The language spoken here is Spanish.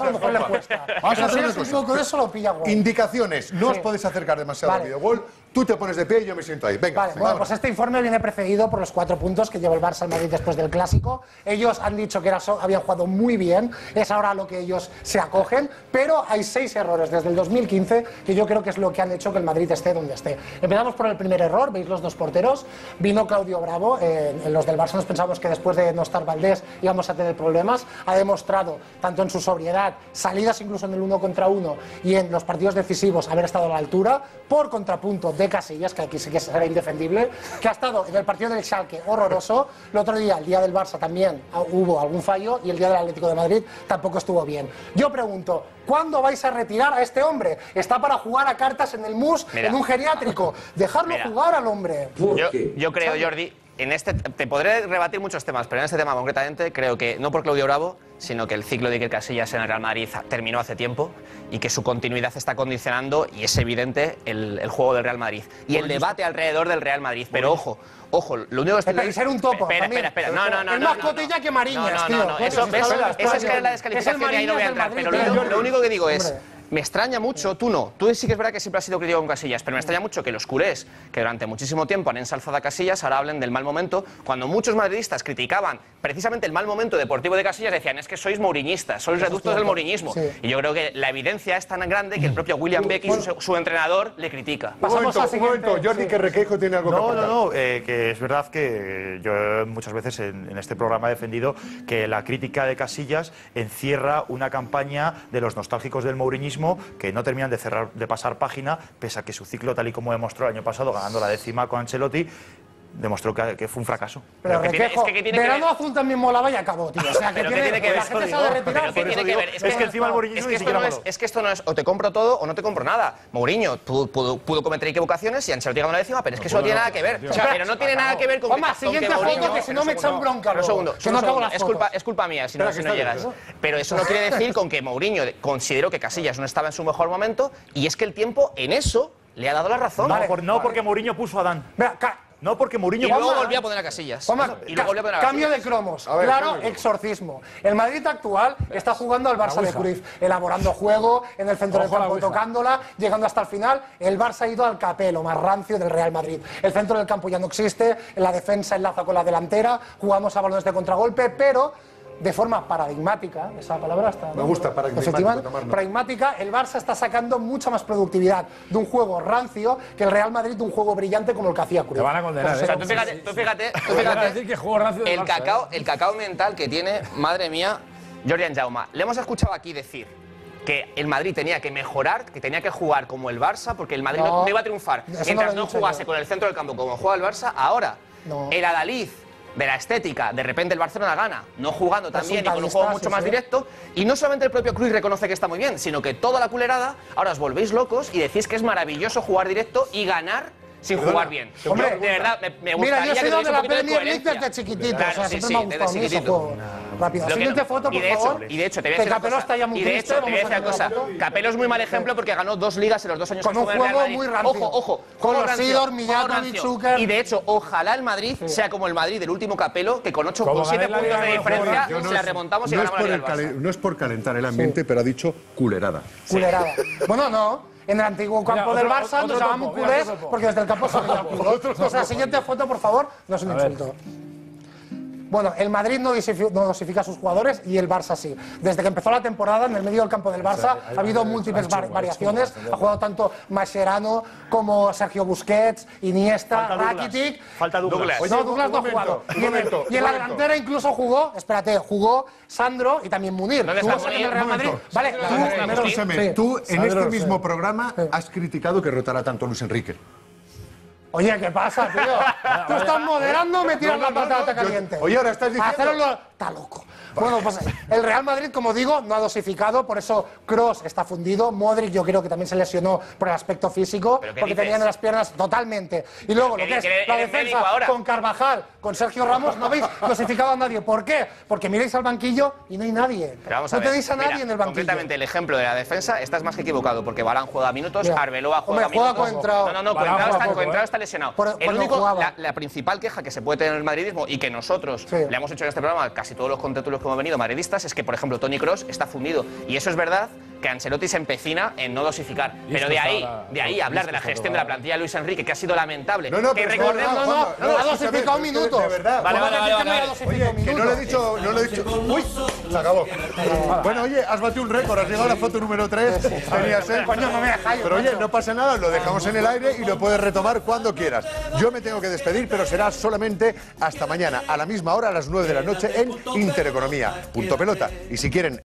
a lo mejor le cuesta. Vamos a hacer un poco de eso lo pilla. Indicaciones. No os podéis acercar demasiado al videogol. Tú te pones de pie y yo me siento ahí. Venga. Vale, venga, bueno, pues este informe viene precedido por los cuatro puntos que lleva el Barça al Madrid después del clásico. Ellos han dicho que era habían jugado muy bien, es ahora lo que ellos se acogen, pero hay seis errores desde el 2015 que yo creo que es lo que han hecho que el Madrid esté donde esté. Empezamos por el primer error, veis los dos porteros. Vino Claudio Bravo, eh, en los del Barça nos pensamos que después de no estar Valdés íbamos a tener problemas. Ha demostrado, tanto en su sobriedad, salidas incluso en el uno contra uno y en los partidos decisivos, haber estado a la altura. Por contrapunto de Casillas, que aquí sí que será indefendible, que ha estado en el partido del Schalke horroroso. El otro día, el día del Barça también ah, hubo algún fallo y el día del Atlético de Madrid tampoco estuvo bien. Yo pregunto, ¿cuándo vais a retirar a este hombre? Está para jugar a cartas en el MUS, Mira. en un geriátrico. Dejarlo Mira. jugar al hombre. Yo, yo creo, Jordi, en este te podré rebatir muchos temas, pero en este tema concretamente creo que no por Claudio Bravo, sino que el ciclo de Iker Casillas en el Real Madrid terminó hace tiempo y que su continuidad está condicionando y es evidente el, el juego del Real Madrid y el debate alrededor del Real Madrid. Pero ojo, ojo, lo único que estoy Espera, ser un topo, Espera, espera, espera. No, no, no. Es más cotilla que Mariñas, tío. No, no, Coño, eso, es que es la descalificación y ahí no voy a entrar. Pero lo único que digo es. Me extraña mucho, tú no, tú sí que es verdad que siempre has sido crítico con Casillas, pero me extraña mucho que los culés, que durante muchísimo tiempo han ensalzado a Casillas, ahora hablen del mal momento, cuando muchos madridistas criticaban precisamente el mal momento deportivo de Casillas, decían, es que sois mouriñistas, sois reductos del mouriñismo. Sí. Y yo creo que la evidencia es tan grande que el propio William Beck, su, su entrenador, le critica. Un Pasamos momento, un momento. Jordi, Sí. que Requeijo tiene algo que No, no, no, eh, que es verdad que yo muchas veces en, en este programa he defendido que la crítica de Casillas encierra una campaña de los nostálgicos del mouriñismo que no terminan de cerrar, de pasar página, pese a que su ciclo, tal y como demostró el año pasado, ganando la décima con Ancelotti, demostró que, que fue un fracaso. Pero Pero que tiene- Requejo, es que ¿qué tiene que verano ver? azul también molaba y acabó, tío. O sea, que Pero ¿qué tiene, tiene que ver la gente se digo? ha de retirar. Pero ¿qué por tiene que ver? Es que encima el mouriñismo Es que, esto no es, es que esto no es o te compro todo o no te compro nada. Mourinho pudo, pudo, pudo cometer equivocaciones y Ancelotti ganó la décima, pero es que eso no tiene nada que ver. O sea, pero no tiene nada que ver con que, con siguiente que foto, Mourinho- que si no me echan bronca un segundo, que no Es culpa, es mía si no, que no llegas. Pero eso no quiere decir con que Mourinho consideró que Casillas no estaba en su mejor momento y es que el tiempo en eso le ha dado la razón. No, no porque Mourinho puso a Dan. No porque Mourinho Y luego Juanma, a poner a Casillas. Juanma, Y luego a poner a cambio de cromos. A ver, claro, exorcismo. El Madrid actual está jugando al Barça de Cruyff, elaborando juego, en el centro del Ojo campo tocándola, llegando hasta el final. El Barça ha ido al capelo más rancio del Real Madrid. El centro del campo ya no existe, la defensa enlaza con la delantera, jugamos a balones de contragolpe, pero de forma paradigmática, esa palabra está. Me gusta, paradigmática, el Barça está sacando mucha más productividad de un juego rancio que el Real Madrid de un juego brillante como el que hacía Cruyff. Te van a condenar, Pues ¿eh? O sea, tú fíjate, tú fíjate, tú fíjate decir que juego rancio el Barça, cacao, ¿eh? el cacao mental que tiene, madre mía, Jordian Jauma. Le hemos escuchado aquí decir que el Madrid tenía que mejorar, que tenía que jugar como el Barça, porque el Madrid no, No, no iba a triunfar. no Mientras no, dicho jugase yo. con el centro del campo como juega el Barça, ahora No. el adalid de la estética, de repente el Barcelona gana, no jugando tan bien y con un juego mucho más directo, y no solamente el propio Cruz reconoce que está muy bien, sino que toda la culerada, ahora os volvéis locos y decís que es maravilloso jugar directo y ganar sin jugar bien. Hombre, Yo, de verdad, me, me Mira, gustaría yo he que de la de Premier League desde chiquitito. Claro, o sea, sí, siempre sí, me ha desde gustado. Rápido. Que Siguiente no- foto, y por de hecho, favor. Y de hecho, te voy a decir cosa. está ya muy Y de hecho, te voy a decir una cosa. foto. Capello es muy mal ejemplo porque ganó dos ligas en los dos años Con que un estuvo en el Real juego Madrid. muy rancio. Ojo, ojo. Con Sidor. Y de hecho, ojalá el Madrid sea como el Madrid del último Capello, que con ocho Como con siete gané la puntos Liga de diferencia se la remontamos y ganamos la Liga. No es por calentar el ambiente, pero ha dicho culerada. Culerada. Bueno, no. En el antiguo campo Mira, del otro- Barça otro nos mira, culés porque desde el campo se veía culo. O sea, siguiente foto, por favor. No es un insulto. Bueno, el Madrid no dosifi- no dosifica a sus jugadores y el Barça sí. Desde que empezó la temporada, en el medio del campo del Barça, ha habido múltiples var- variaciones. Ha jugado tanto Mascherano como Sergio Busquets, Iniesta, Falta. Rakitic. Falta Douglas. Douglas. Oye, no, Douglas un no ha jugado. Y en, y en la delantera incluso jugó, espérate, jugó Sandro y también Munir. ¿Dónde Tuvo está en el Munir? Real Madrid. Vale, tú, tú en Sandro, este sí. mismo programa has criticado que rotara tanto a Luis Enrique. Oye, ¿qué pasa, tío? Tú estás moderando, me tiras la patata caliente. oye, ahora estás diciendo- Hacerlo... Está loco. Bueno, pues el Real Madrid, como digo, no ha dosificado, por eso Cross está fundido. Modric, yo creo que también se lesionó por el aspecto físico, ¿Pero qué porque dices? tenían las piernas totalmente. Y luego, lo ¿Qué que es la ¿Eres médico defensa con Carvajal, con Sergio Ramos, no habéis dosificado a nadie. ¿Por qué? Porque miráis al banquillo y no hay nadie. Pero vamos no a ver. tenéis a nadie Mira, en el banquillo. Concretamente, el ejemplo de la defensa, estás más que equivocado, porque Balán juega minutos, Mira. Arbeloa juega Hombre, juega minutos. Coentrao. No, no, no, Balán Coentrao está, poco, ¿eh? está lesionado. Por- el único, la, la principal queja que se puede tener en el madridismo y que nosotros Sí. le hemos hecho en este programa, casi todos los contentulos que hemos venido madridistas, es que, por ejemplo, Tony Cross está fundido. Y eso es verdad que Ancelotti se empecina en no dosificar. Pero de ahí, de ahí hablar de la gestión de la plantilla de Luis Enrique, que ha sido lamentable. No, no, que recordemos, no, no, no, no, ha dosificado minutos. De verdad. Vale, ¿Cómo vale, vale, que no le he dicho, no le he dicho. Uy, se acabó. Bueno, oye, has batido un récord, has llegado a la foto número 3. Tenías el Coño, no me dejáis, Pero oye, no pasa nada, lo dejamos en el aire y lo puedes retomar cuando quieras. Yo me tengo que despedir, pero será solamente hasta mañana, a la misma hora, a las 9 de la noche, en Intereconomía. Punto pelota. Y si quieren